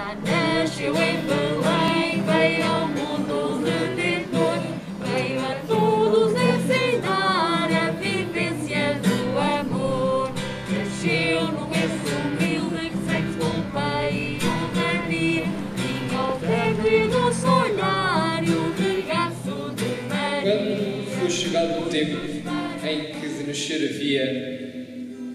Ela nasceu em Belém, veio ao mundo redentor, veio a todos ensinar a vivência do amor. Nasceu no berço humilde que se culpa e vida, tinha o verbo do seu olhar e o regaço de Maria. Quando foi chegado o tempo em que de nascer havia,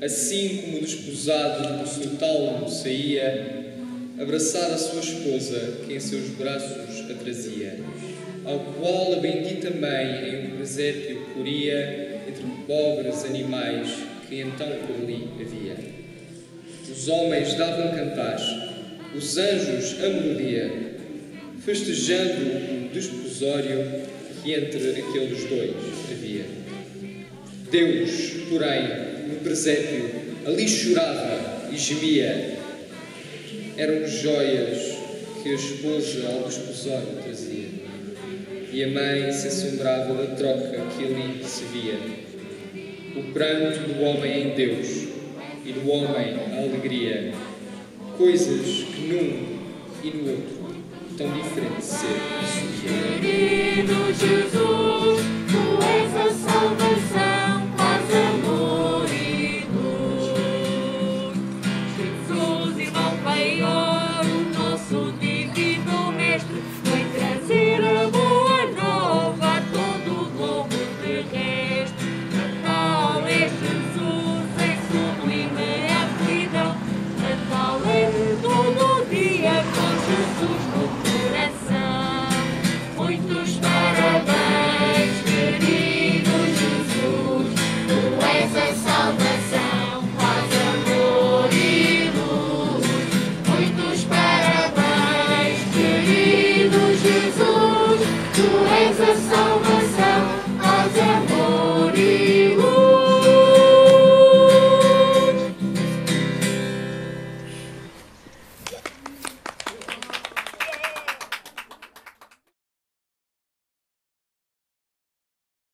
assim como desposado do seu tálamo saía, abraçar a sua esposa, que em seus braços a trazia, ao qual a bendita mãe em um presépio poria entre pobres animais que então por ali havia. Os homens davam cantar, os anjos a melodia, festejando o desposório que entre aqueles dois havia. Deus, porém, no presépio, ali chorava e gemia. Eram joias que a esposa ao desposório trazia. E a mãe se assombrava da troca que ali se via. O pranto do homem em Deus e do homem a alegria. Coisas que num e no outro tão diferente ser. praises.